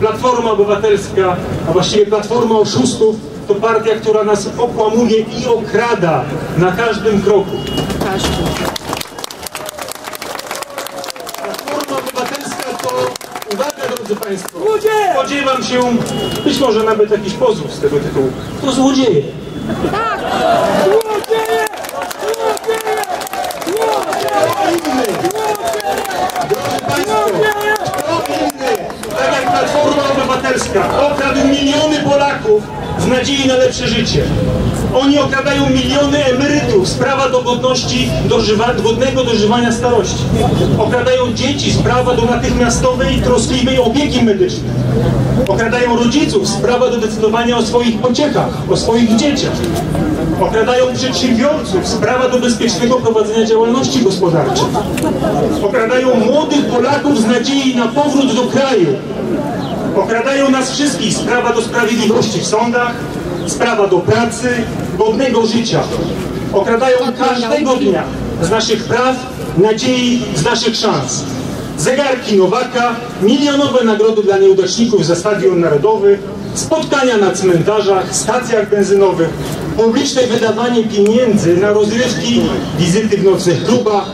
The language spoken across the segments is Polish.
Platforma Obywatelska, a właściwie Platforma Oszustów, to partia, która nas okłamuje i okrada na każdym kroku. Platforma Obywatelska to, uwaga drodzy Państwo, spodziewam się być może nawet jakiś pozów z tego tytułu. To złodzieje. inny. Drodzy Państwo, kto inny, tak jak Platforma Obywatelska, okradł miliony Polaków z nadziei na lepsze życie. Oni okradają miliony emerytów z prawa do godności dożywa, godnego dożywania starości. Okradają dzieci z prawa do natychmiastowej troskliwej opieki medycznej. Okradają rodziców z prawa do decydowania o swoich pociechach, o swoich dzieciach. Okradają przedsiębiorców z prawa do bezpiecznego prowadzenia działalności gospodarczej. Okradają młodych Polaków z nadziei na powrót do kraju. Okradają nas wszystkich z prawa do sprawiedliwości w sądach, z prawa do pracy, godnego życia. Okradają każdego dnia z naszych praw, nadziei, z naszych szans. Zegarki Nowaka, milionowe nagrody dla nieudaczników za Stadion Narodowy, spotkania na cmentarzach, stacjach benzynowych, publiczne wydawanie pieniędzy na rozrywki, wizyty w nocnych klubach,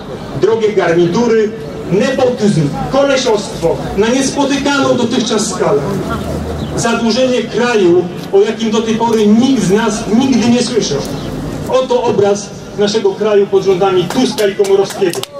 drogie garnitury, nepotyzm, kolesiostwo na niespotykaną dotychczas skalę. Zadłużenie kraju, o jakim do tej pory nikt z nas nigdy nie słyszał. Oto obraz naszego kraju pod rządami Tuska i Komorowskiego.